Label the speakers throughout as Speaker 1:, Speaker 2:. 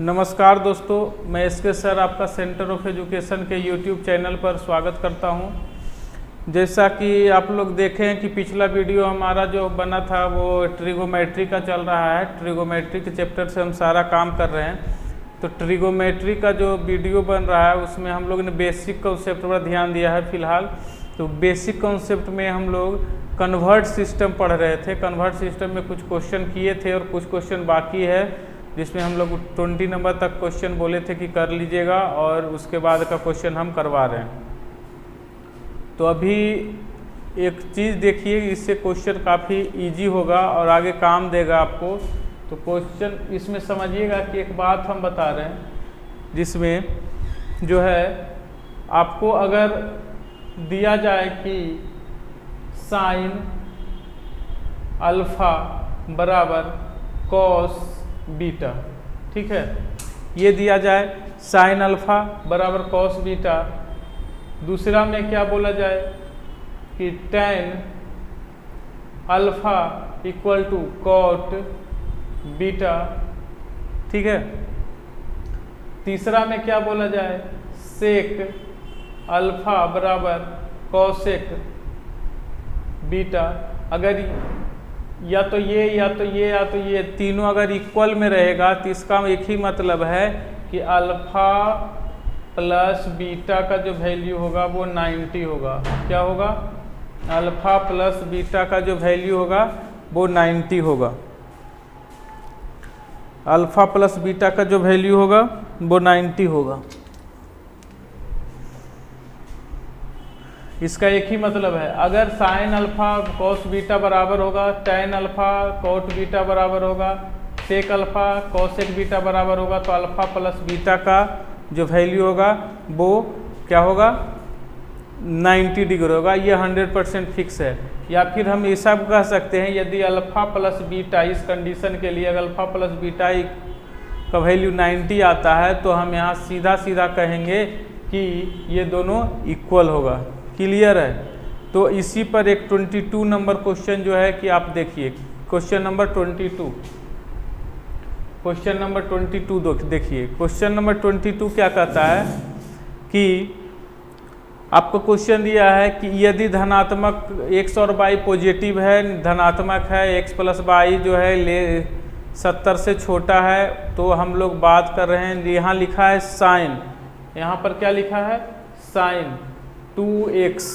Speaker 1: नमस्कार दोस्तों, मैं एस के सर आपका सेंटर ऑफ़ एजुकेशन के यूट्यूब चैनल पर स्वागत करता हूँ। जैसा कि आप लोग देखें कि पिछला वीडियो हमारा जो बना था, वो ट्रिगोमेट्री का चल रहा है। ट्रिगोमेट्री के चैप्टर से हम सारा काम कर रहे हैं। तो ट्रिगोमेट्री का जो वीडियो बन रहा है, उसमें हम लोग ने बेसिक कॉन्सेप्ट पर ध्यान दिया है फ़िलहाल। तो बेसिक कॉन्सेप्ट में हम लोग कन्वर्ट सिस्टम पढ़ रहे थे। कन्वर्ट सिस्टम में कुछ क्वेश्चन किए थे और कुछ क्वेश्चन बाकी है। जिसमें हम लोग ट्वेंटी नंबर तक क्वेश्चन बोले थे कि कर लीजिएगा और उसके बाद का क्वेश्चन हम करवा रहे हैं। तो अभी एक चीज़ देखिए, इससे क्वेश्चन काफ़ी इजी होगा और आगे काम देगा आपको। तो क्वेश्चन इसमें समझिएगा कि एक बात हम बता रहे हैं, जिसमें जो है, आपको अगर दिया जाए कि साइन अल्फ़ा बराबर कॉस बीटा, ठीक है? ये दिया जाए साइन अल्फ़ा बराबर कॉस बीटा। दूसरा में क्या बोला जाए कि tan alpha equal to cot beta, ठीक है? तीसरा में क्या बोला जाए? सेक अल्फ़ा बराबर कॉसेक बीटा। अगर या तो ये, या तो ये, या तो ये, तीनों अगर इक्वल में रहेगा तो इसका एक ही मतलब है कि अल्फ़ा प्लस बीटा का जो वैल्यू होगा वो 90 होगा। क्या होगा? अल्फ़ा प्लस बीटा का जो वैल्यू होगा, वो 90 होगा। अल्फ़ा प्लस बीटा का जो वैल्यू होगा, वो 90 होगा। इसका एक ही मतलब है, अगर साइन अल्फ़ा कॉस बीटा बराबर होगा टेन अल्फ़ा कोट बीटा बराबर होगा सेक अल्फ़ा कॉसेक बीटा बराबर होगा तो अल्फ़ा प्लस बीटा का जो वैल्यू होगा, वो क्या होगा? 90 डिग्री होगा। ये 100 परसेंट फिक्स है। या फिर हम ऐसा कह सकते हैं, यदि अल्फ़ा प्लस बीटा इस कंडीशन के लिए, अगर अल्फ़ा प्लस बीटा का वैल्यू 90 आता है तो हम यहाँ सीधा सीधा कहेंगे कि ये दोनों इक्वल होगा। क्लियर है। तो इसी पर एक 22 नंबर क्वेश्चन जो है कि आप देखिए। क्वेश्चन नंबर 22 क्वेश्चन नंबर 22 देखिए। क्वेश्चन नंबर 22 क्या कहता है कि आपको क्वेश्चन दिया है कि यदि धनात्मक x और y पॉजिटिव है, धनात्मक है x प्लस वाई जो है ले सत्तर से छोटा है तो हम लोग बात कर रहे हैं। यहाँ लिखा है साइन। यहाँ पर क्या लिखा है? Sine. Two x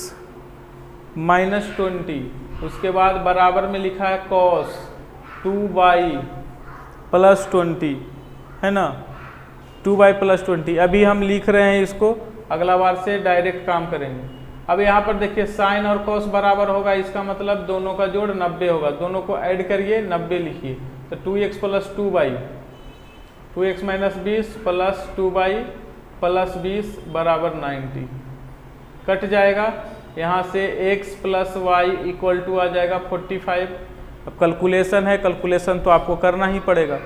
Speaker 1: minus twenty, उसके बाद बराबर में लिखा है cos two y plus twenty, है ना? Two y plus twenty. अभी हम लिख रहे हैं इसको, अगला बार से डायरेक्ट काम करेंगे। अब यहाँ पर देखिए साइन और कॉस बराबर होगा, इसका मतलब दोनों का जोड़ 90 होगा। दोनों को ऐड करिए 90 लिखिए। तो two x plus two y two x minus बीस प्लस टू बाई प्लस बीस बराबर नाइन्टी। कट जाएगा। यहाँ से x plus y equal to आ जाएगा 45 अब कैलकुलेशन है कैलकुलेशन तो आपको करना ही पड़ेगा।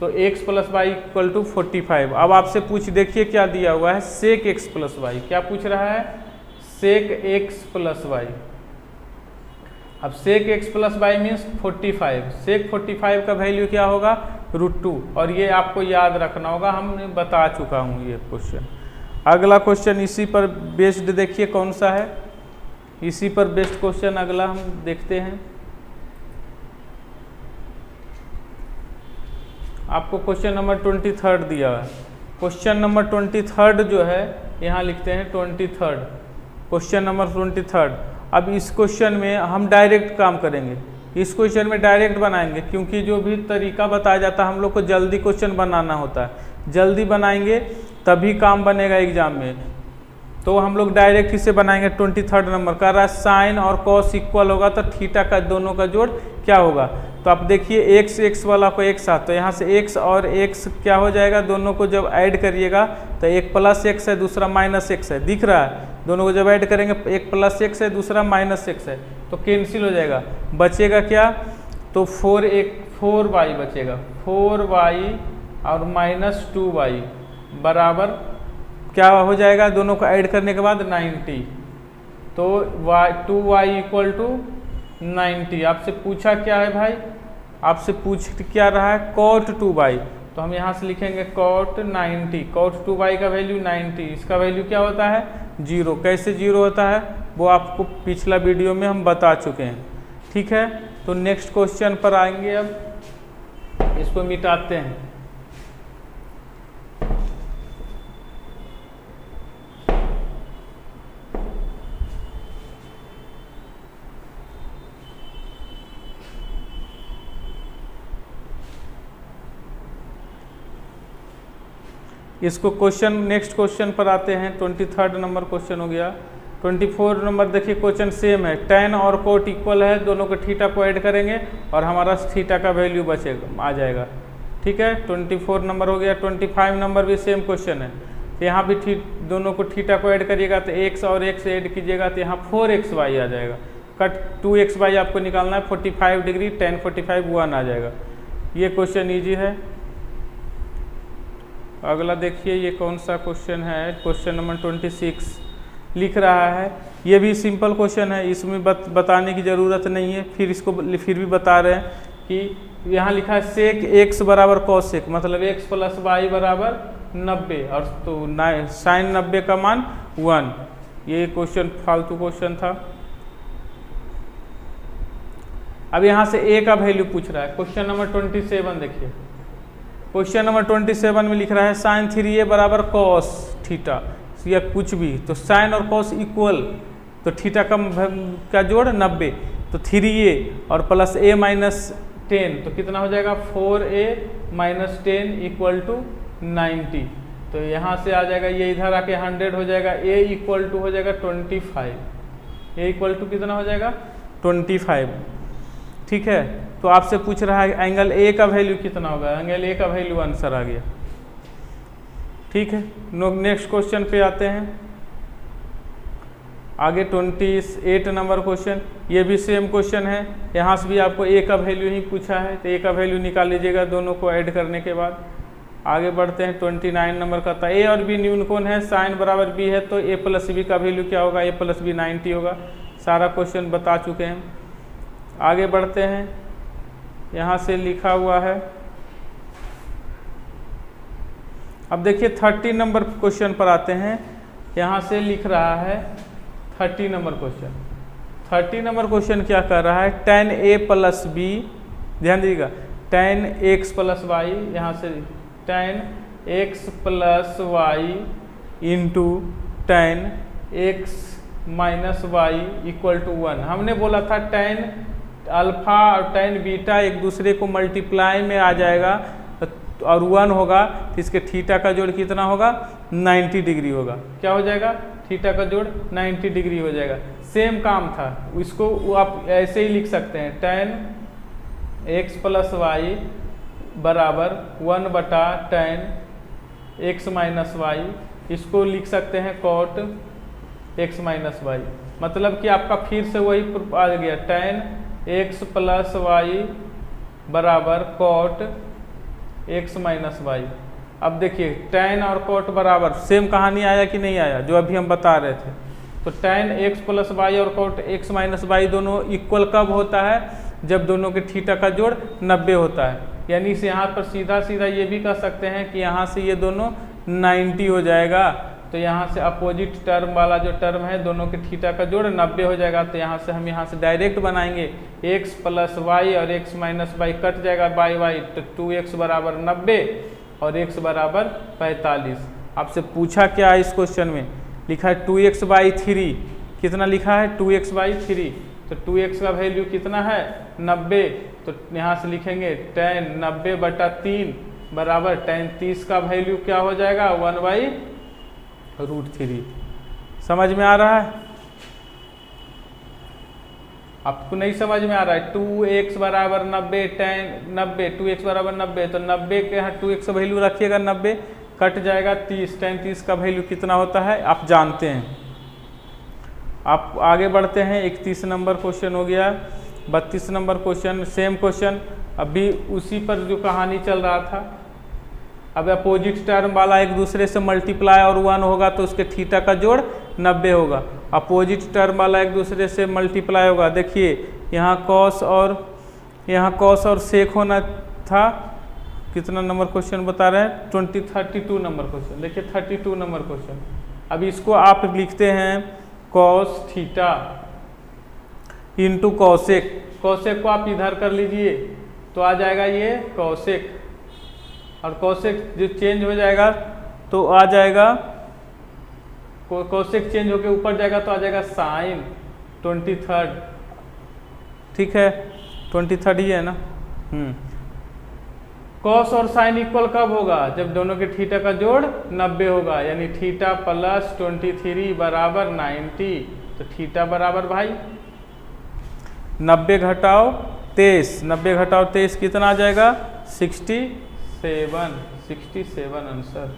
Speaker 1: तो x plus y equal to forty अब आपसे पूछ, देखिए क्या दिया हुआ है सेक x प्लस वाई क्या पूछ रहा है? सेक x प्लस वाई अब sec x plus y means 45 sec 45 का वैल्यू क्या होगा? रूट टू और ये आपको याद रखना होगा, हमने बता चुका हूँ ये क्वेश्चन अगला क्वेश्चन इसी पर बेस्ड देखिए कौन सा है। इसी पर बेस्ड क्वेश्चन अगला हम देखते हैं। आपको क्वेश्चन नंबर ट्वेंटी थर्ड दिया है। क्वेश्चन नंबर ट्वेंटी थर्ड जो है, यहाँ लिखते हैं twenty third question number twenty third अब इस क्वेश्चन में हम डायरेक्ट काम करेंगे। इस क्वेश्चन में डायरेक्ट बनाएँगे, क्योंकि जो भी तरीका बताया जाता है, हम लोग को जल्दी क्वेश्चन बनाना होता है। जल्दी बनाएँगे तभी काम बनेगा एग्ज़ाम में। तो हम लोग डायरेक्ट इसे बनाएँगे ट्वेंटी थर्ड नंबर का। रहा साइन और कॉस इक्वल होगा तो थीटा का दोनों का जोड़ क्या होगा? तो आप देखिए एक्स एक्स वाला को एक साथ तो यहाँ से एक्स और एक्स क्या हो जाएगा? दोनों को जब ऐड करिएगा तो एक प्लस एक्स है, दूसरा माइनस एक्स है। दिख रहा है? दोनों को जब ऐड करेंगे, एक प्लस एक्स है, दूसरा माइनस एक्स है तो कैंसिल हो जाएगा। बचेगा क्या? तो फोर एक फोर वाई बचेगा। फोर वाई और माइनस टू वाई बराबर क्या हो जाएगा? दोनों को ऐड करने के बाद 90 तो y two y equal to ninety आपसे पूछा क्या है भाई? आपसे पूछ क्या रहा है? कॉट टू वाई तो हम यहाँ से लिखेंगे कॉट 90 कॉट टू वाई का वैल्यू 90 इसका वैल्यू क्या होता है? ज़ीरो। कैसे ज़ीरो होता है? वो आपको पिछला वीडियो में हम बता चुके हैं। ठीक है? तो नेक्स्ट क्वेश्चन पर आएँगे अब। इसको मिटाते हैं। इसको क्वेश्चन नेक्स्ट क्वेश्चन पर आते हैं। ट्वेंटी थर्ड नंबर क्वेश्चन हो गया। ट्वेंटी फोर नंबर देखिए क्वेश्चन सेम है। टेन और कोट इक्वल है, दोनों को थीटा को ऐड करेंगे और हमारा थीटा का वैल्यू बचेगा, आ जाएगा। ठीक है? ट्वेंटी फोर नंबर हो गया। ट्वेंटी फाइव नंबर भी सेम क्वेश्चन है। तो यहाँ भी ठी दोनों को थीटा को ऐड करिएगा तो एक्स और एक्स ऐड कीजिएगा तो यहाँ फोर एक्स वाई आ जाएगा। कट टू एक्स वाई आपको निकालना है। Forty five degree tan forty five one आ जाएगा। ये क्वेश्चन ईजी है। अगला देखिए ये कौन सा क्वेश्चन है? क्वेश्चन नंबर ट्वेंटी सिक्स लिख रहा है। ये भी सिंपल क्वेश्चन है इसमें बत, बताने की ज़रूरत नहीं है। फिर इसको फिर भी बता रहे हैं कि यहाँ लिखा है सेक एक्स बराबर कौशिक मतलब एक्स प्लस वाई बराबर नब्बे और तो साइन नब्बे का मान वन ये क्वेश्चन फालतू क्वेश्चन था। अब यहाँ से ए का वैल्यू पूछ रहा है। क्वेश्चन नंबर ट्वेंटी सेवन देखिए। क्वेश्चन नंबर ट्वेंटी सेवन में लिख रहा है, साइन थ्री ए बराबर कॉस थीटा। या कुछ भी तो साइन और कॉस इक्वल तो थीटा का का जोड़ नब्बे। तो थ्री ए और प्लस ए माइनस टेन तो कितना हो जाएगा? Four a minus ten equal to ninety. तो यहाँ से आ जाएगा, ये इधर आके हंड्रेड हो जाएगा, ए इक्वल टू हो जाएगा twenty five. A equal to कितना हो जाएगा? Twenty five. ठीक है? तो आपसे पूछ रहा है एंगल ए का वैल्यू कितना होगा? एंगल ए का वैल्यू आंसर आ गया। ठीक है? नेक्स्ट क्वेश्चन पे आते हैं। आगे ट्वेंटी एट नंबर क्वेश्चन ये भी सेम क्वेश्चन है। यहाँ से भी आपको ए का वैल्यू ही पूछा है तो ए का वैल्यू निकाल लीजिएगा दोनों को ऐड करने के बाद। आगे बढ़ते हैं ट्वेंटी नाइन नंबर का था। ए और बी न्यून कौन है? साइन बराबर बी है तो ए प्लस बी का वैल्यू क्या होगा? ए प्लस बी नाइन्टी होगा। सारा क्वेश्चन बता चुके हैं। आगे बढ़ते हैं। यहाँ से लिखा हुआ है। अब देखिए, थर्टी नंबर क्वेश्चन पर आते हैं। यहाँ से लिख रहा है thirty number question. Thirty number question क्या कर रहा है? टेन ए प्लस बी ध्यान दीजिएगा। टेन एक्स प्लस वाई यहाँ से tan x plus y into tan x minus y equal to one हमने बोला था टेन अल्फ़ा और टेन बीटा एक दूसरे को मल्टीप्लाई में आ जाएगा, और वन होगा तो इसके थीटा का जोड़ कितना होगा? 90 डिग्री होगा। क्या हो जाएगा? थीटा का जोड़ 90 डिग्री हो जाएगा। सेम काम था। इसको आप ऐसे ही लिख सकते हैं। टेन एक्स प्लस वाई बराबर वन बटा टेन एक्स माइनस वाई इसको लिख सकते हैं कॉट एक्स माइनस वाई मतलब कि आपका फिर से वही आ गया। टेन एक्स प्लस वाई बराबर कॉट, एक्स माइनस वाई। अब देखिए टेन और कोट बराबर सेम कहानी आया कि नहीं आया, जो अभी हम बता रहे थे। तो टेन एक्स प्लस वाई और कोट एक्स माइनस वाई दोनों इक्वल कब होता है? जब दोनों के थीटा का जोड़ 90 होता है। यानी से यहाँ पर सीधा सीधा ये भी कह सकते हैं कि यहाँ से ये दोनों 90 हो जाएगा। तो यहाँ से अपोजिट टर्म वाला जो टर्म है, दोनों के थीटा का जोड़ 90 हो जाएगा तो यहाँ से हम यहाँ से डायरेक्ट बनाएँगे। x प्लस वाई और x माइनस वाई कट जाएगा बाई वाई तो टू एक्स बराबर नब्बे और x बराबर पैंतालीस। आपसे पूछा क्या है इस क्वेश्चन में? लिखा है टू एक्स बाई थ्री कितना लिखा है? टू एक्स बाई थ्री तो टू एक्स का वैल्यू कितना है? नब्बे। तो यहाँ से लिखेंगे टेन नब्बे बटा तीन बराबर टेन तीस का वैल्यू क्या हो जाएगा? One by root three. समझ में आ रहा है? आपको नहीं समझ में आ रहा है? टू एक्स बराबर नब्बे, टेन, नब्बे, टू एक्स बराबर नब्बे तो नब्बे के यहाँ टू एक्स वैल्यू रखिएगा, नब्बे, कट जाएगा तीस। टेन, तीस का वैल्यू कितना होता है? आप जानते हैं। आप आगे बढ़ते हैं, इकतीस नंबर क्वेश्चन हो गया, बत्तीस नंबर क्वेश्चन सेम क्वेश्चन अभी उसी पर जो कहानी चल रहा था अब अपोजिट टर्म वाला एक दूसरे से मल्टीप्लाई और वन होगा तो उसके थीटा का जोड़ नब्बे होगा। अपोजिट टर्म वाला एक दूसरे से मल्टीप्लाई होगा। देखिए, यहाँ कॉस और, यहाँ कॉस और सेक होना था। कितना नंबर क्वेश्चन बता रहे हैं? Twenty thirty two number question देखिए थर्टी टू नंबर क्वेश्चन अब इसको आप लिखते हैं cos theta into Kaushik Kaushik को आप इधर कर लीजिए तो आ जाएगा ये कौशिक और कौशिक जो चेंज हो जाएगा तो आ जाएगा कौशिक चेंज होकर ऊपर जाएगा तो आ जाएगा साइन ट्वेंटी थर्ड ठीक है? ट्वेंटी थर्ड ही है ना? हम्म। कॉस और साइन इक्वल कब होगा? जब दोनों के थीटा का जोड़ 90 होगा यानी थीटा प्लस ट्वेंटी थ्री बराबर नाइन्टी तो थीटा बराबर भाई? 90 घटाओ तेईस। नब्बे घटाओ तेईस कितना आ जाएगा? 67 67 आंसर।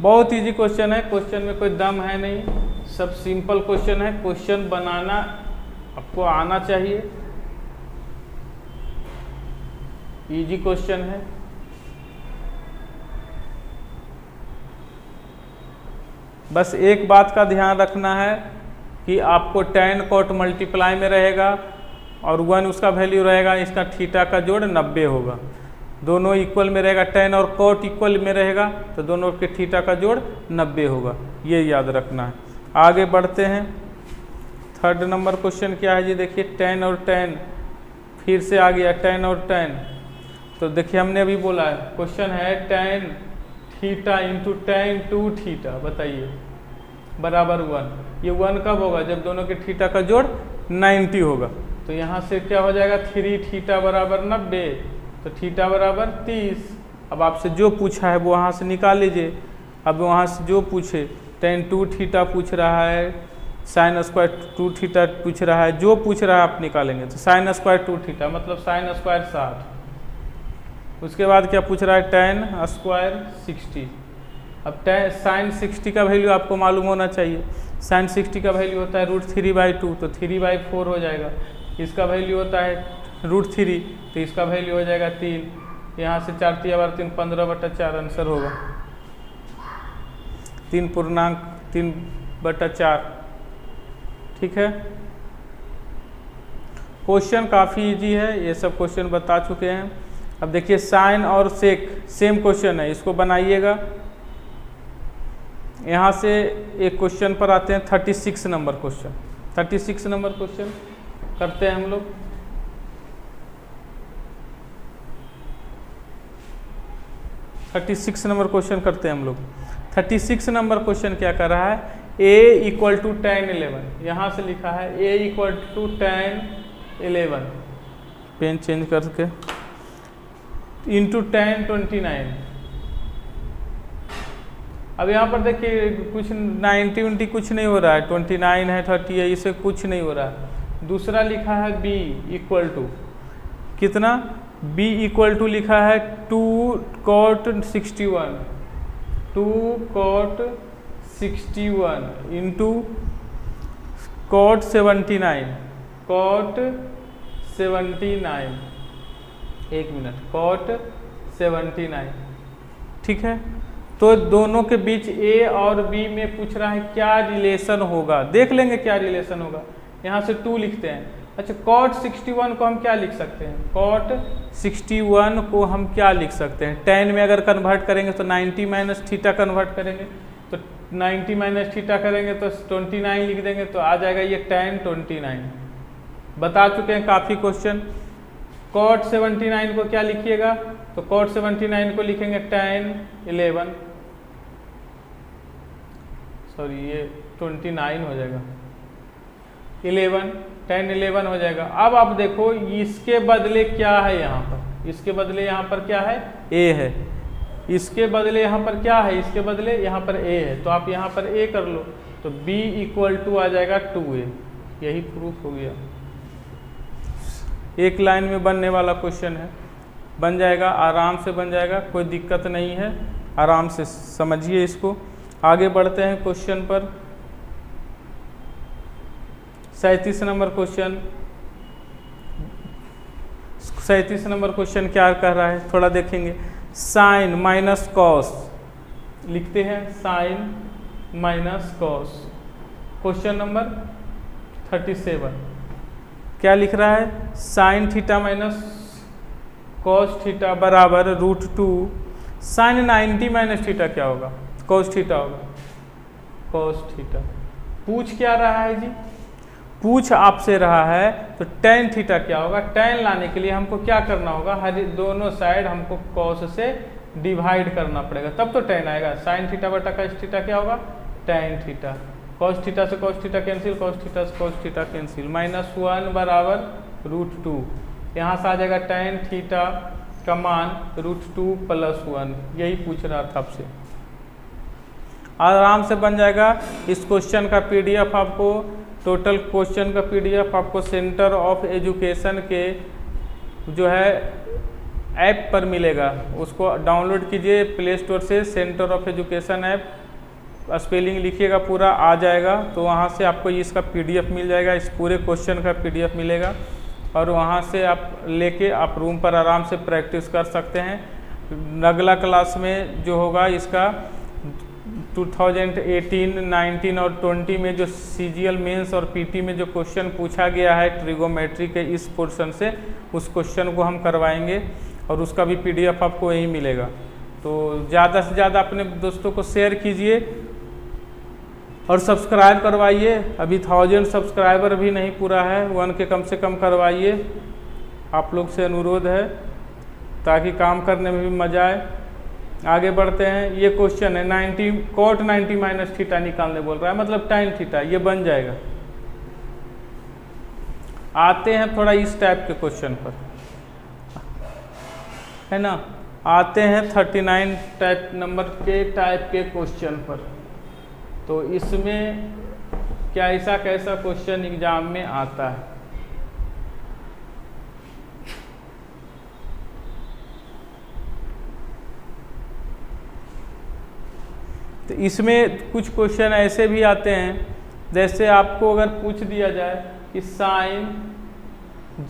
Speaker 1: बहुत इजी क्वेश्चन है। क्वेश्चन में कोई दम है नहीं। सब सिंपल क्वेश्चन है। क्वेश्चन बनाना आपको आना चाहिए। इजी क्वेश्चन है। बस एक बात का ध्यान रखना है कि आपको टेन कोट मल्टीप्लाई में रहेगा। और वन उसका वैल्यू रहेगा, इसका थीटा का जोड़ नब्बे होगा। दोनों इक्वल में रहेगा टेन और कोट इक्वल में रहेगा तो दोनों के थीटा का जोड़ नब्बे होगा। ये याद रखना है। आगे बढ़ते हैं। थर्ड नंबर क्वेश्चन क्या है जी? देखिए टेन और टेन फिर से आ गया टेन और टेन तो देखिए, हमने अभी बोला है क्वेश्चन है tan theta into tan two theta बताइए। बराबर वन ये वन कब होगा? जब दोनों के थीटा का जोड़ 90 होगा। तो यहाँ से क्या हो जाएगा? थ्री थीटा बराबर नब्बे तो थीटा बराबर तीस। अब आपसे जो पूछा है वो वहाँ से निकाल लीजिए। अब वहाँ से जो पूछे टेन टू थीटा पूछ रहा है साइन स्क्वायर टू थीटा पूछ रहा है, जो पूछ रहा है आप निकालेंगे। तो साइन स्क्वायर टू थीटा मतलब साइन स्क्वायर साठ। उसके बाद क्या पूछ रहा है? टेन स्क्वायर सिक्सटी अब टेन साइन सिक्सटी का वैल्यू आपको मालूम होना चाहिए। साइन सिक्सटी का वैल्यू होता है रूट थ्री बाई टू तो थ्री बाई फोर हो जाएगा। इसका वैल्यू होता है रूट थ्री तो इसका वैल्यू हो जाएगा तीन। यहाँ से चार तिया बार तीन, पंद्रह बटा चार आंसर होगा। तीन पूर्णांक, तीन बटा चार। ठीक है? क्वेश्चन काफ़ी इजी है, ये सब क्वेश्चन बता चुके हैं। अब देखिए साइन और सेक सेम क्वेश्चन है, इसको बनाइएगा। यहाँ से एक क्वेश्चन पर आते हैं thirty six number question thirty six number question करते हैं हम लोग। थर्टी सिक्स नंबर क्वेश्चन करते हैं हम लोग। थर्टी सिक्स नंबर क्वेश्चन क्या कर रहा है? A equal to tan eleven यहाँ से लिखा है a equal to tan eleven pen change करके। इंटू टेन ट्वेंटी नाइन अब यहाँ पर देखिए, कुछ नाइन्टी उन्टी कुछ नहीं हो रहा है। ट्वेंटी नाइन है, थर्टी है, इसे कुछ नहीं हो रहा है। दूसरा लिखा है बी इक्वल टू कितना? बी इक्वल टू लिखा है two cot sixty one two cot sixty one into cot seventy nine cot seventy nine एक मिनट. कॉट सेवेंटी नाइन ठीक है? तो दोनों के बीच ए और बी में पूछ रहा है, क्या रिलेशन होगा? देख लेंगे क्या रिलेशन होगा. यहाँ से टू लिखते हैं। अच्छा कॉट 61 को हम क्या लिख सकते हैं? कॉट 61 को हम क्या लिख सकते हैं? टेन में अगर कन्वर्ट करेंगे तो 90 माइनस थीटा कन्वर्ट करेंगे। तो 90 माइनस थीटा करेंगे तो 29 लिख देंगे तो आ जाएगा ये टेन 29 बता चुके हैं काफ़ी क्वेश्चन कॉट 79 को क्या लिखिएगा? तो कॉट 79 को लिखेंगे टेन 11 सॉरी ये 29 हो जाएगा। 11 10 11 हो जाएगा। अब आप देखो, इसके बदले क्या है यहाँ पर? इसके बदले यहाँ पर क्या है? ए है। इसके बदले यहाँ पर क्या है? इसके बदले यहाँ पर ए है। तो आप यहाँ पर ए कर लो। तो b इक्वल टू आ जाएगा टू ए यही प्रूफ हो गया। एक लाइन में बनने वाला क्वेश्चन है। बन जाएगा, आराम से बन जाएगा। कोई दिक्कत नहीं है। आराम से समझिए इसको। आगे बढ़ते हैं क्वेश्चन पर। सैंतीस नंबर क्वेश्चन। सैंतीस नंबर क्वेश्चन क्या कर रहा है? थोड़ा देखेंगे। Sine minus cos. लिखते हैं, sine minus cos. Question number thirty seven. क्या लिख रहा है? Sine theta minus cos theta बराबर root two. Sine ninety minus theta क्या होगा? कॉस थीटा होगा। Cos theta. पूछ क्या रहा है जी? पूछ आपसे रहा है तो टेन थीटा क्या होगा? टेन लाने के लिए हमको क्या करना होगा? हर दोनों साइड हमको कॉस से डिवाइड करना पड़ेगा। तब तो टेन आएगा। साइन थीटा बटा कॉस थीटा क्या होगा? टेन थीटा कॉस थीटा से cos theta cancel cos theta से cos theta cancel minus one बराबर रूट टू यहाँ से आ जाएगा टेन थीटा का मान रूट टू प्लस वन यही पूछ रहा था आपसे। आराम से बन जाएगा। इस क्वेश्चन का पीडीएफ आपको टोटल क्वेश्चन का पीडीएफ आपको सेंटर ऑफ़ एजुकेशन के जो है ऐप पर मिलेगा। उसको डाउनलोड कीजिए प्ले स्टोर से centre of education app spelling लिखिएगा पूरा, आ जाएगा। तो वहाँ से आपको इसका पीडीएफ मिल जाएगा, इस पूरे क्वेश्चन का पीडीएफ मिलेगा। और वहाँ से आप लेके आप रूम पर आराम से प्रैक्टिस कर सकते हैं। अगला क्लास में जो होगा इसका 2018, 19 और 20 में जो सी जी एल मेन्स और पीटी में जो क्वेश्चन पूछा गया है ट्रिगोमेट्री के इस पोर्शन से उस क्वेश्चन को हम करवाएँगे और उसका भी पीडीएफ आपको यहीं मिलेगा। तो ज़्यादा से ज़्यादा अपने दोस्तों को शेयर कीजिए और सब्सक्राइब करवाइए। अभी थाउज़ेंड सब्सक्राइबर भी नहीं पूरा है वन के कम से कम करवाइए। आप लोग से अनुरोध है ताकि काम करने में भी मज़ा आए। आगे बढ़ते हैं। ये क्वेश्चन है 90 कोट 90 माइनस थीटा निकालने बोल रहा है। मतलब टाइन थीटा ये बन जाएगा। आते हैं थोड़ा इस टाइप के क्वेश्चन पर। है ना? आते हैं 39 टाइप नंबर के टाइप के क्वेश्चन पर। तो इसमें क्या ऐसा कैसा क्वेश्चन एग्ज़ाम में आता है? इसमें कुछ क्वेश्चन ऐसे भी आते हैं, जैसे आपको अगर पूछ दिया जाए कि sine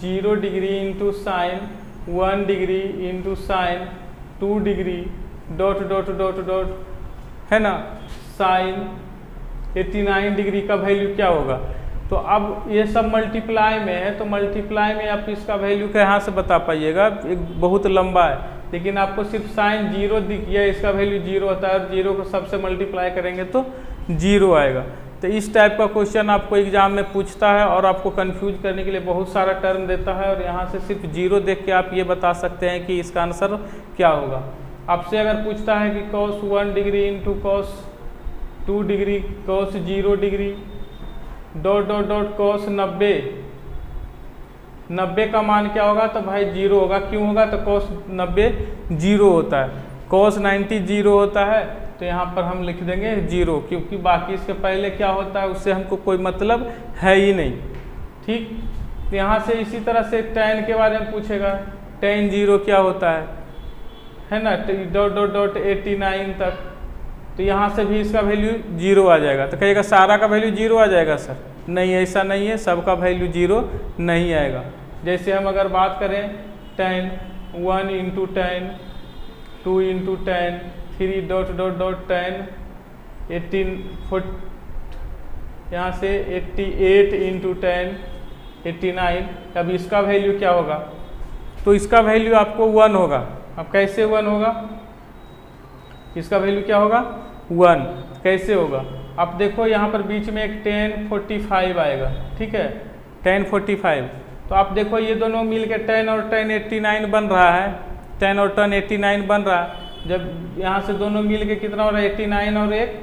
Speaker 1: zero degree into sine one degree into sine two degree dot dot dot dot है ना? साइन 89 डिग्री का वैल्यू क्या होगा? तो अब ये सब मल्टीप्लाई में है तो मल्टीप्लाई में आप इसका वैल्यू कहाँ से बता पाइएगा? एक बहुत लंबा है। लेकिन आपको सिर्फ़ साइन ज़ीरो दिख गया, इसका वैल्यू ज़ीरो होता है और ज़ीरो को सबसे मल्टीप्लाई करेंगे तो ज़ीरो आएगा। तो इस टाइप का क्वेश्चन आपको एग्ज़ाम में पूछता है और आपको कंफ्यूज करने के लिए बहुत सारा टर्म देता है और यहाँ से सिर्फ़ ज़ीरो देख के आप ये बता सकते हैं कि इसका आंसर क्या होगा। आपसे अगर पूछता है कि cos one degree into cos two degree cos zero degree dot dot dot cos नब्बे नब्बे का मान क्या होगा? तो भाई ज़ीरो होगा। क्यों होगा? तो कॉस नब्बे ज़ीरो होता है। कॉस नाइन्टी ज़ीरो होता है तो यहाँ पर हम लिख देंगे ज़ीरो, क्योंकि बाकी इसके पहले क्या होता है, उससे हमको कोई मतलब है ही नहीं। ठीक? तो यहाँ से इसी तरह से टेन के बारे में पूछेगा। टेन ज़ीरो क्या होता है? है ना? Dot dot dot eighty nine तक। तो यहाँ से भी इसका वैल्यू ज़ीरो आ जाएगा। तो कहेगा सारा का वैल्यू ज़ीरो आ जाएगा, सर? नहीं, ऐसा नहीं है। सबका वैल्यू ज़ीरो नहीं आएगा। जैसे हम अगर बात करें tan one into tan two into tan three dot dot dot tan eighteen फोट यहाँ से eighty eight into tan eighty nine अब इसका वैल्यू क्या होगा? तो इसका वैल्यू आपको वन होगा। अब कैसे वन होगा? इसका वैल्यू क्या होगा? वन कैसे होगा? अब देखो यहाँ पर बीच में एक टेन फोर्टी फाइव आएगा, ठीक है? टेन फोर्टी फाइव तो आप देखो ये दोनों मिल के टेन और टेन एट्टी नाइन बन रहा है। टेन और टेन एट्टी नाइन बन रहा है। जब यहाँ से दोनों मिल के कितना हो रहा है? एट्टी नाइन और एक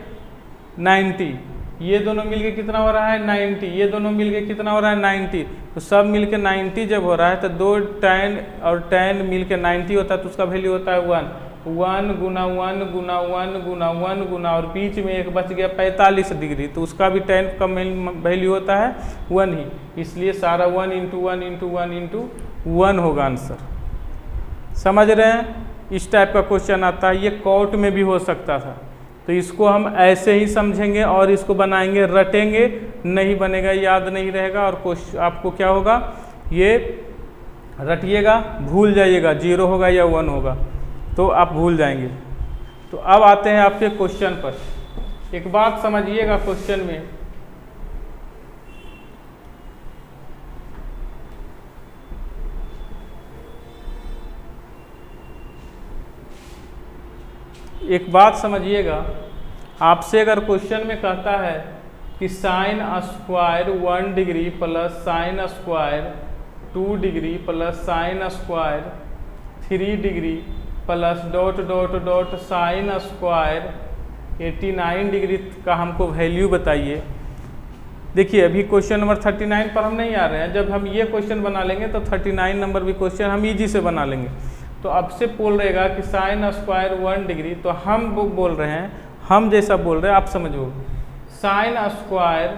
Speaker 1: नाइन्टी ये दोनों मिल के कितना हो रहा है? नाइन्टी ये दोनों मिल के कितना हो रहा है? नाइन्टी तो सब मिल के नाइन्टी जब हो रहा है तो दो टेन और टेन मिल के नाइन्टी होता है तो उसका वैल्यू होता है वन वन गुना वन गुना वन गुना वन गुना, और बीच में एक बच गया पैंतालीस डिग्री तो उसका भी टेन का वैल्यू होता है वन ही। इसलिए सारा one into one into one into one होगा आंसर समझ रहे हैं? इस टाइप का क्वेश्चन आता है, ये कोर्ट में भी हो सकता था। तो इसको हम ऐसे ही समझेंगे और इसको बनाएँगे, रटेंगे, नहीं बनेगा, याद नहीं रहेगा, और आपको क्या होगा? ये रटिएगा, भूल जाइएगा, ज़ीरो होगा या वन होगा। तो आप भूल जाएँगे। तो अब आते हैं आपके क्वेश्चन पर। एक बात समझिएगा क्वेश्चन में। एक बात समझिएगा। आपसे अगर क्वेश्चन में कहता है कि sine square one degree plus sine square two degree plus sine square three degree plus dot dot dot sine square 89 degree का हमको वैल्यू बताइए। देखिए, अभी क्वेश्चन नंबर 39 पर हम नहीं आ रहे हैं। जब हम ये क्वेश्चन बना लेंगे तो 39 नंबर भी क्वेश्चन हम इजी से बना लेंगे। तो अब से बोल रहेगा कि साइन स्क्वायर वन डिग्री तो हम बोल रहे हैं, हम जैसा बोल रहे हैं, आप समझो। Sine square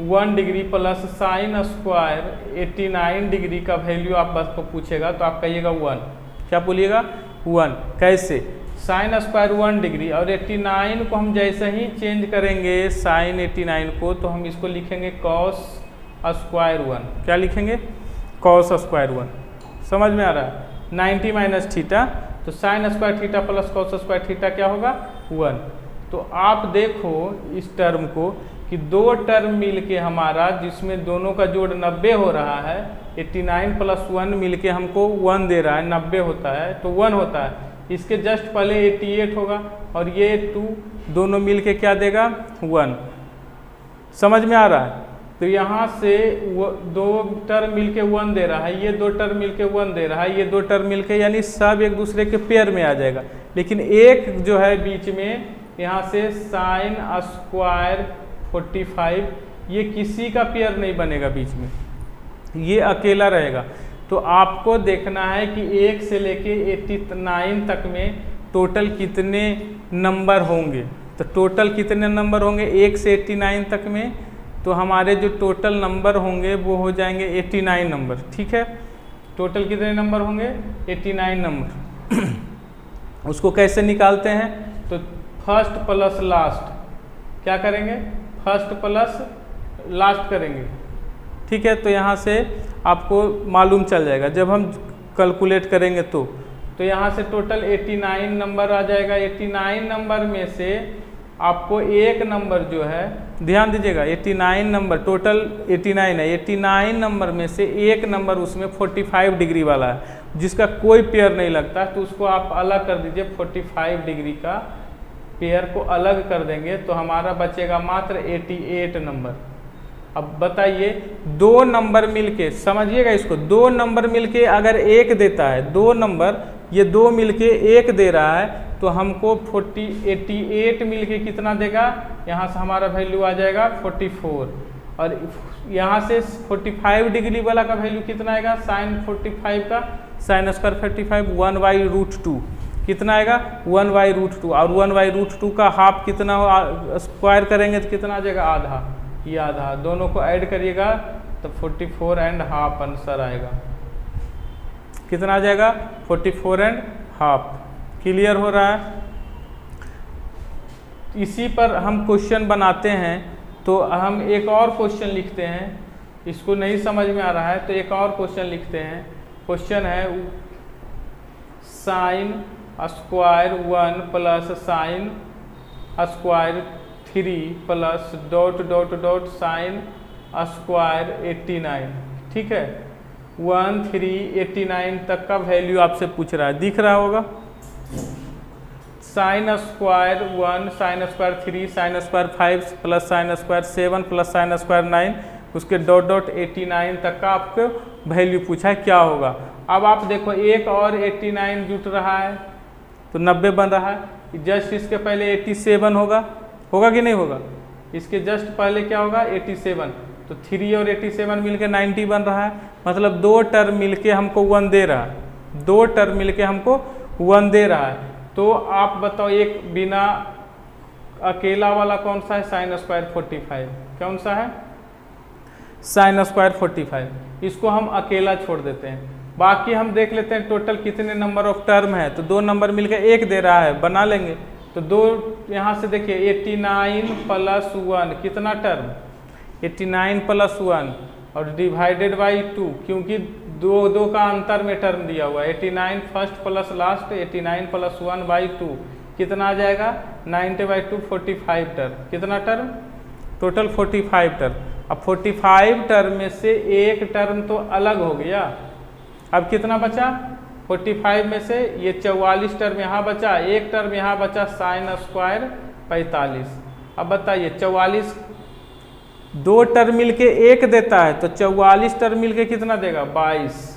Speaker 1: one degree plus sine square 89 degree का वैल्यू आप बस को पूछेगा तो आप कहिएगा वन। क्या बोलिएगा? वन। कैसे? साइन स्क्वायर वन डिग्री और 89 को हम जैसे ही चेंज करेंगे साइन 89 को तो हम इसको लिखेंगे कॉस स्क्वायर वन क्या लिखेंगे? कॉस स्क्वायर वन समझ में आ रहा है? 90 माइनस थीटा तो sine square theta plus cos square theta क्या होगा? वन तो आप देखो इस टर्म को कि दो टर्म मिल के हमारा, जिसमें दोनों का जोड़ 90 हो रहा है 89 प्लस वन मिल के हमको वन दे रहा है 90 होता है तो वन होता है। इसके जस्ट पहले 88 होगा और ये टू दोनों मिल के क्या देगा? वन। समझ में आ रहा है? तो यहाँ से दो टर्म मिल के वन दे रहा है, ये दो टर्म मिल के वन दे रहा है, ये दो टर्म मिल के यानी सब एक दूसरे के पेयर में आ जाएगा। लेकिन एक जो है बीच में, यहाँ से साइन स्क्वायर 45 ये किसी का पेयर नहीं बनेगा बीच में। ये अकेला रहेगा। तो आपको देखना है कि एक से लेके 89 तक में टोटल कितने नंबर होंगे। तो टोटल कितने नंबर होंगे? एक से 89 तक में तो हमारे जो टोटल नंबर होंगे वो हो जाएँगे 89 नंबर ठीक है? टोटल कितने नंबर होंगे? 89 नंबर उसको कैसे निकालते हैं? तो फ़र्स्ट प्लस लास्ट क्या करेंगे? फ़र्स्ट प्लस लास्ट करेंगे। ठीक है तो यहाँ से आपको मालूम चल जाएगा। जब हम कैलकुलेट करेंगे तो तो यहाँ से टोटल 89 नंबर आ जाएगा। 89 नंबर में से आपको एक नंबर जो है, ध्यान दीजिएगा 89 नंबर टोटल 89 है। 89 नंबर में से एक नंबर उसमें 45 डिग्री वाला है, जिसका कोई पेयर नहीं लगता तो उसको आप अलग कर दीजिए 45 डिग्री का पेयर को अलग कर देंगे तो हमारा बचेगा मात्र 88 नंबर अब बताइए, दो नंबर मिलके, समझिएगा इसको, दो नंबर मिलके अगर एक देता है, दो नंबर, ये दो मिलके एक दे रहा है तो हमको 40 88 मिलके कितना देगा? यहाँ से हमारा वैल्यू आ जाएगा 44 और यहाँ से 45 डिग्री वाला का वैल्यू कितना आएगा? साइन 45 का sine square forty five, one by root two. कितना आएगा? One by root two. और वन बाई रूट टू का हाफ़ कितना स्क्वायर करेंगे तो कितना आ जाएगा? आधा। ये आधा दोनों को ऐड करिएगा तो 44 एंड हाफ़ आंसर आएगा। कितना आ जाएगा? 44 एंड हाफ़ क्लियर हो रहा है? इसी पर हम क्वेश्चन बनाते हैं तो हम एक और क्वेश्चन लिखते हैं। इसको नहीं समझ में आ रहा है तो एक और क्वेश्चन लिखते हैं। क्वेश्चन है sine square one plus sine square three plus dot dot dot sine square eighty nine ठीक है? वन थ्री एट्टी नाइन तक का वैल्यू आपसे पूछ रहा है। दिख रहा होगा? Sine square one sine square three sine square five plus sine square seven plus sine square nine उसके डॉट डॉट एट्टी नाइन तक का आपको वैल्यू पूछा है, क्या होगा? अब आप देखो, एक और एट्टी नाइन जुट रहा है तो नब्बे बन रहा है। जस्ट इसके पहले एट्टी सेवन होगा। होगा कि नहीं होगा? इसके जस्ट पहले क्या होगा? 87 तो थ्री और 87 मिलके 90 बन रहा है। मतलब दो टर्म मिलके हमको वन दे रहा है। दो टर्म मिलके हमको वन दे रहा है। तो आप बताओ एक बिना अकेला वाला कौन सा है? साइन स्क्वायर फोर्टी फाइव कौन सा है? साइन स्क्वायर फोर्टी फाइव इसको हम अकेला छोड़ देते हैं। बाकी हम देख लेते हैं टोटल कितने नंबर ऑफ़ टर्म है। तो दो नंबर मिलकर एक दे रहा है। बना लेंगे। तो दो यहाँ से देखिए 89 प्लस वन कितना टर्म 89 प्लस वन और डिवाइडेड बाई टू क्योंकि दो दो का अंतर में टर्म दिया हुआ है। 89 first plus last 89 plus one by two कितना आ जाएगा? 90 by two forty five term कितना टर्म टोटल 45 टर्म अब 45 टर्म में से एक टर्म तो अलग हो गया। अब कितना बचा? 45 में से ये चौवालीस टर्म यहाँ बचा, एक टर्म यहाँ बचा, साइन स्क्वायर पैंतालीस। अब बताइए, चौवालीस दो टर्म मिलके एक देता है तो चौवालीस टर्म मिलके कितना देगा? बाईस।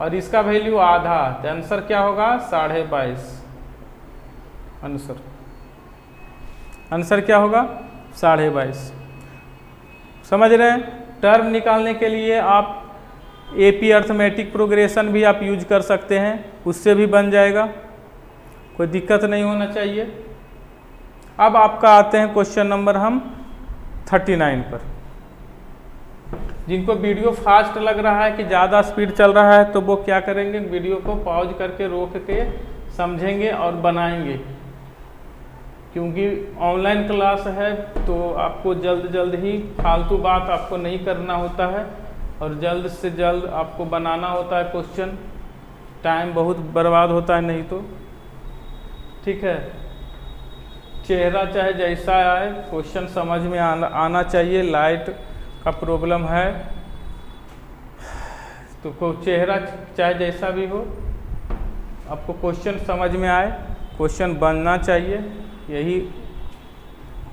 Speaker 1: और इसका वैल्यू आधा तो आंसर क्या होगा? साढ़े बाईस। आंसर आंसर क्या होगा? साढ़े बाईस। समझ रहे हैं? टर्म निकालने के लिए आप एपी अर्थमेटिक प्रोग्रेशन भी आप यूज़ कर सकते हैं, उससे भी बन जाएगा। कोई दिक्कत नहीं होना चाहिए। अब आपका आते हैं क्वेश्चन नंबर हम 39 पर। जिनको वीडियो फास्ट लग रहा है कि ज़्यादा स्पीड चल रहा है तो वो क्या करेंगे? वीडियो को पॉज करके रोक के समझेंगे और बनाएँगे। क्योंकि ऑनलाइन क्लास है तो आपको जल्द जल्द ही फालतू बात आपको नहीं करना होता है। और जल्द से जल्द आपको बनाना होता है क्वेश्चन। टाइम बहुत बर्बाद होता है, नहीं तो। ठीक है। चेहरा चाहे जैसा आए, क्वेश्चन समझ में आना आना चाहिए। लाइट का प्रॉब्लम है। तो को चेहरा चाहे जैसा भी हो, आपको क्वेश्चन समझ में आए। क्वेश्चन बनना चाहिए। यही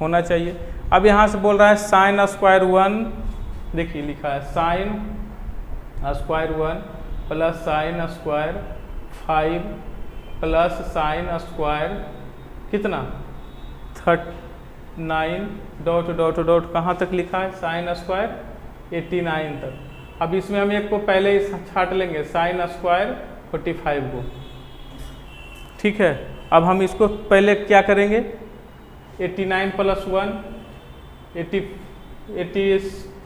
Speaker 1: होना चाहिए। अब यहाँ से बोल रहा है साइन स्क्वायर वन देखिए लिखा है sine square one plus sine square five plus sine square कितना? Thirty nine dot dot dot कहाँ तक लिखा है? साइन स्क्वायर एट्टी नाइन तक। अब इसमें हम एक को पहले ही छाट लेंगे, साइन स्क्वायर फोर्टी फाइव को। ठीक है? अब हम इसको पहले क्या करेंगे? Eighty nine plus one eighty eighty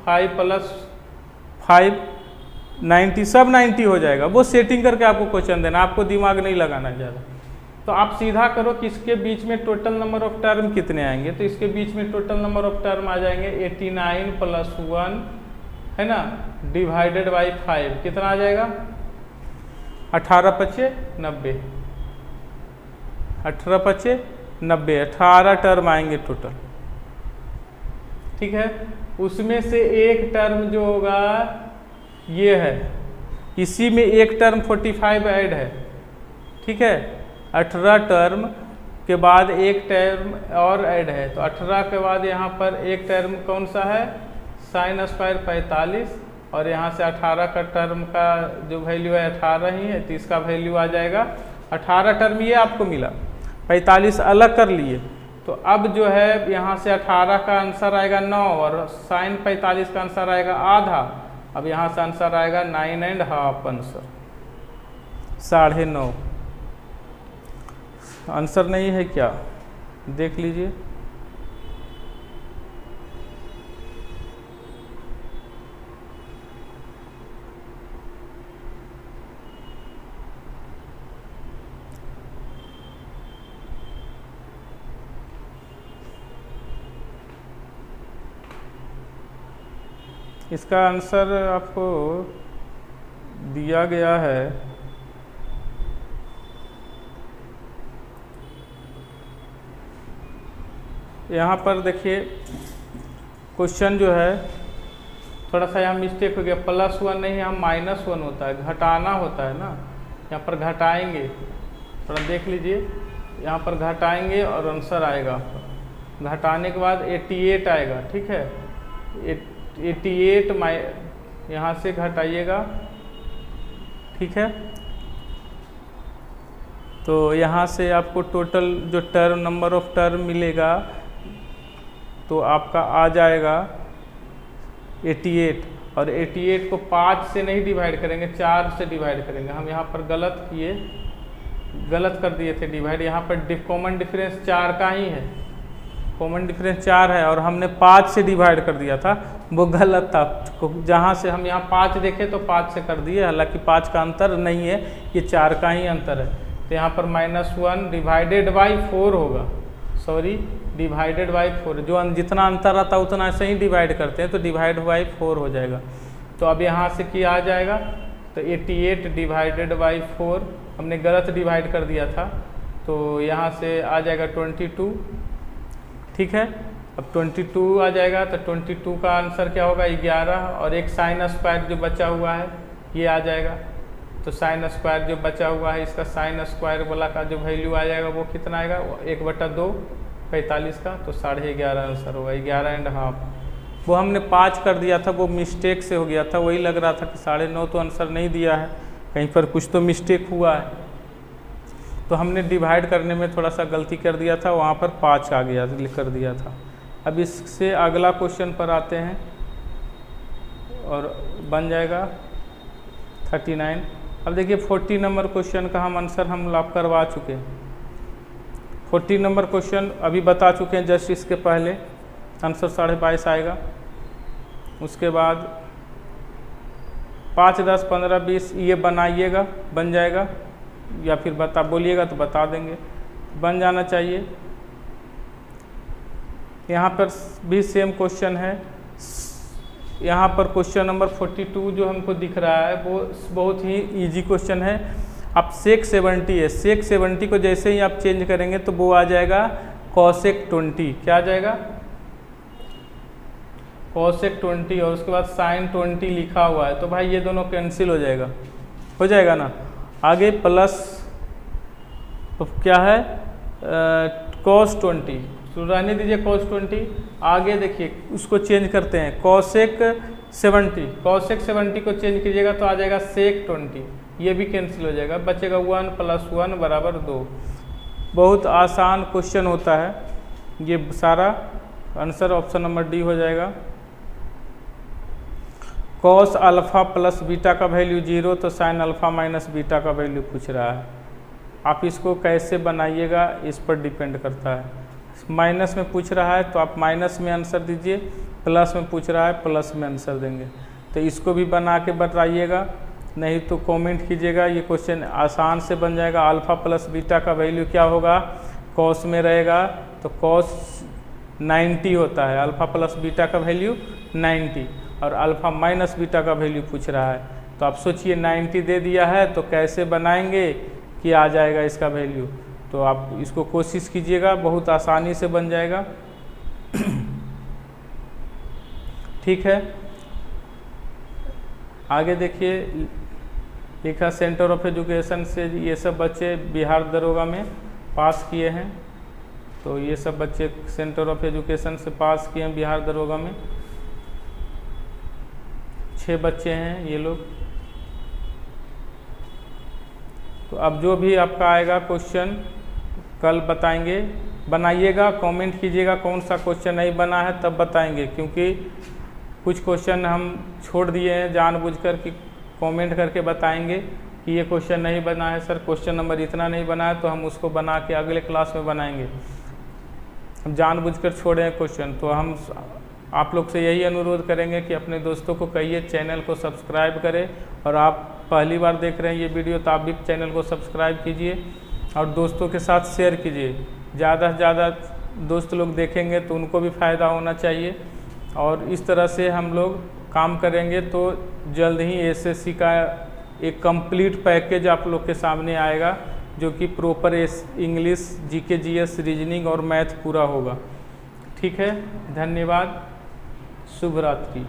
Speaker 1: five plus five ninety, सब नाइन्टी हो जाएगा। वो सेटिंग करके आपको क्वेश्चन देना, आपको दिमाग नहीं लगाना ज़्यादा। तो आप सीधा करो कि इसके बीच में टोटल नंबर ऑफ़ टर्म कितने आएँगे? तो इसके बीच में टोटल नंबर ऑफ़ टर्म आ जाएँगे 89 प्लस वन है ना? डिवाइडेड बाई फाइव कितना आ जाएगा? अठारह पच्चे नब्बे। अठारह पच्चे नब्बे, अठारह टर्म आएँगे टोटल ठीक है? उसमें से एक टर्म जो होगा, ये है। इसी में एक टर्म 45 ऐड है। ठीक है? अठारह टर्म के बाद एक टर्म और ऐड है। तो अठारह के बाद यहाँ पर एक टर्म कौन सा है? साइन स्क्वायर पैंतालीस। और यहाँ से अठारह का टर्म का जो वैल्यू है, अठारह ही है तो इसका वैल्यू आ जाएगा। अठारह टर्म ये आपको मिला। पैंतालीस अलग कर लिए। तो अब जो है, यहाँ से अठारह का आंसर आएगा 9 और साइन पैंतालीस का आंसर आएगा आधा। अब यहाँ से आंसर आएगा नाइन एंड हाफ़ आंसर साढ़े नौ। आंसर नहीं है क्या? देख लीजिए। इसका आंसर आपको दिया गया है। यहाँ पर देखिए क्वेश्चन जो है थोड़ा सा यहाँ मिस्टेक हो गया। प्लस वन नहीं, यहाँ माइनस वन होता है। घटाना होता है ना? यहाँ पर घटाएँगे। थोड़ा देख लीजिए। यहाँ पर घटाएँगे और आंसर आएगा घटाने के बाद 88 आएगा, ठीक है? एट्टी एट माइ यहाँ से घटाइएगा। ठीक है? तो यहाँ से आपको टोटल जो टर्म नंबर ऑफ़ टर्म मिलेगा तो आपका आ जाएगा 88 और 88 को पाँच से नहीं डिवाइड करेंगे, चार से डिवाइड करेंगे। हम यहाँ पर गलत किए, गलत कर दिए थे डिवाइड यहाँ पर कॉमन डिफरेंस चार का ही है। कॉमन डिफरेंस चार है, और हमने पाँच से डिवाइड कर दिया था। वो गलत था। जहाँ से हम यहाँ पाँच देखे तो पाँच से कर दिए। हालाँकि पाँच का अंतर नहीं है, ये चार का ही अंतर है। तो यहाँ पर minus one divided by four होगा। सॉरी डिवाइडेड बाई फोर जो जितना अंतर आता है उतना ऐसे ही डिवाइड करते हैं तो डिवाइड बाई फोर हो जाएगा। तो अब यहाँ से क्या आ जाएगा तो 88 डिवाइडेड बाई फोर हमने गलत डिवाइड कर दिया था तो यहाँ से आ जाएगा 22 ठीक है? अब 22 आ जाएगा तो 22 का आंसर क्या होगा? 11 और एक साइन स्क्वायर जो बचा हुआ है, ये आ जाएगा। तो साइन स्क्वायर जो बचा हुआ है, इसका साइन स्क्वायर वाला का जो वैल्यू आ जाएगा, वो कितना आएगा? एक बटा दो, पैंतालीस का तो साढ़े ग्यारह आंसर होगा, ग्यारह एंड हाफ़ वो हमने पाँच कर दिया था, वो मिस्टेक से हो गया था, वही लग रहा था कि साढ़े नौ तो आंसर नहीं दिया है, कहीं पर कुछ तो मिस्टेक हुआ है। तो हमने डिवाइड करने में थोड़ा सा गलती कर दिया था, वहाँ पर पाँच आ गया, कर दिया था। अब इससे अगला क्वेश्चन पर आते हैं और बन जाएगा थर्टी नाइन अब देखिए फोर्टी नंबर क्वेश्चन का हम आंसर हम लॉक करवा चुके हैं। फोर्टी नंबर क्वेश्चन अभी बता चुके हैं जस्ट इसके पहले। आंसर साढ़े बाईस आएगा। उसके बाद पाँच, दस, पंद्रह, बीस, ये बनाइएगा, बन जाएगा। या फिर बता, बोलिएगा तो बता देंगे। बन जाना चाहिए। यहाँ पर भी सेम क्वेश्चन है। यहाँ पर क्वेश्चन नंबर 42 जो हमको दिख रहा है, वो बहुत ही इजी क्वेश्चन है। अब सेक 70 है। सेक 70 को जैसे ही आप चेंज करेंगे तो वो आ जाएगा कौशिक 20 क्या आ जाएगा? कौशिक 20 और उसके बाद साइन 20 लिखा हुआ है। तो भाई ये दोनों कैंसिल हो जाएगा। हो जाएगा ना? आगे प्लस तो क्या है? कॉस ट्वेंटी तो रहने दीजिए कॉस ट्वेंटी आगे देखिए, उसको चेंज करते हैं। कॉसेक सेवेंटी कॉसेक सेवेंटी को चेंज कीजिएगा तो आ जाएगा सेक ट्वेंटी ये भी कैंसिल हो जाएगा, बचेगा वन प्लस वन बराबर दो। बहुत आसान क्वेश्चन होता है। ये सारा आंसर ऑप्शन नंबर डी हो जाएगा। कॉस अल्फ़ा प्लस बीटा का वैल्यू ज़ीरो तो साइन अल्फ़ा माइनस बीटा का वैल्यू पूछ रहा है। आप इसको कैसे बनाइएगा, इस पर डिपेंड करता है। माइनस में पूछ रहा है तो आप माइनस में आंसर दीजिए, प्लस में पूछ रहा है, प्लस में आंसर देंगे। तो इसको भी बना के बताइएगा, नहीं तो कमेंट कीजिएगा, ये क्वेश्चन आसान से बन जाएगा। अल्फ़ा प्लस बीटा का वैल्यू क्या होगा? कॉस में रहेगा तो कॉस 90 होता है। अल्फ़ा प्लस बीटा का वैल्यू 90 और अल्फ़ा माइनस बीटा का वैल्यू पूछ रहा है। तो आप सोचिए 90 दे दिया है तो कैसे बनाएँगे कि आ जाएगा इसका वैल्यू तो आप इसको कोशिश कीजिएगा, बहुत आसानी से बन जाएगा। ठीक है? आगे देखिए, लिखा सेंटर ऑफ़ एजुकेशन से ये सब बच्चे बिहार दरोगा में पास किए हैं। तो ये सब बच्चे सेंटर ऑफ़ एजुकेशन से पास किए हैं बिहार दरोगा में। छः बच्चे हैं ये लोग। तो अब जो भी आपका आएगा क्वेश्चन कल बताएँगे। बनाइएगा कमेंट कीजिएगा कौन सा क्वेश्चन नहीं बना है, तब बताएँगे, क्योंकि कुछ क्वेश्चन हम छोड़ दिए हैं, जानबूझकर कि कमेंट करके बताएँगे कि ये क्वेश्चन नहीं बना है सर क्वेश्चन नंबर इतना नहीं बना है तो हम उसको बना के अगले क्लास में बनाएँगे। हम जानबूझकर छोड़े हैं क्वेश्चन तो हम आप लोग से यही अनुरोध करेंगे कि अपने दोस्तों को कहिए चैनल को सब्सक्राइब करें, और आप पहली बार देख रहे हैं ये वीडियो तो आप भी चैनल को सब्सक्राइब कीजिए। और दोस्तों के साथ शेयर कीजिए। ज़्यादा से ज़्यादा दोस्त लोग देखेंगे तो उनको भी फ़ायदा होना चाहिए। और इस तरह से हम लोग काम करेंगे तो जल्द ही एसएससी का एक कंप्लीट पैकेज आप लोग के सामने आएगा, जो कि proper S English GK GS reasoning और मैथ पूरा होगा। ठीक है? धन्यवाद। शुभ रात्रि।